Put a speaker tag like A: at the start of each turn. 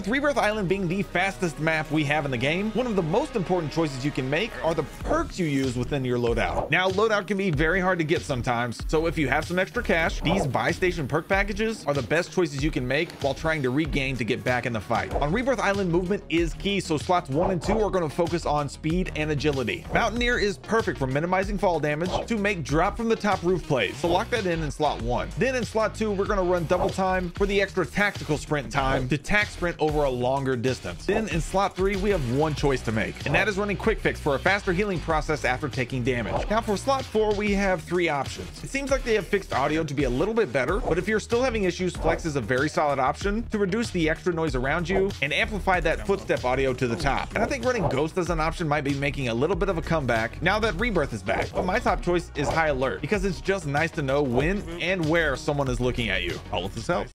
A: with Rebirth Island being the fastest map we have in the game, one of the most important choices you can make are the perks you use within your loadout. Now, loadout can be very hard to get sometimes, so if you have some extra cash, these buy station perk packages are the best choices you can make while trying to regain to get back in the fight. On Rebirth Island, movement is key, so slots one and two are going to focus on speed and agility. Mountaineer is perfect for minimizing fall damage to make drop from the top roof plays, so lock that in in slot one. Then in slot two, we're going to run double time for the extra tactical sprint time to tack sprint over a longer distance. Then in slot three, we have one choice to make, and that is running quick fix for a faster healing process after taking damage. Now for slot four, we have three options. It seems like they have fixed audio to be a little bit better, but if you're still having issues, flex is a very solid option to reduce the extra noise around you and amplify that footstep audio to the top. And I think running ghost as an option might be making a little bit of a comeback now that rebirth is back. But my top choice is high alert because it's just nice to know when and where someone is looking at you. All of this helps.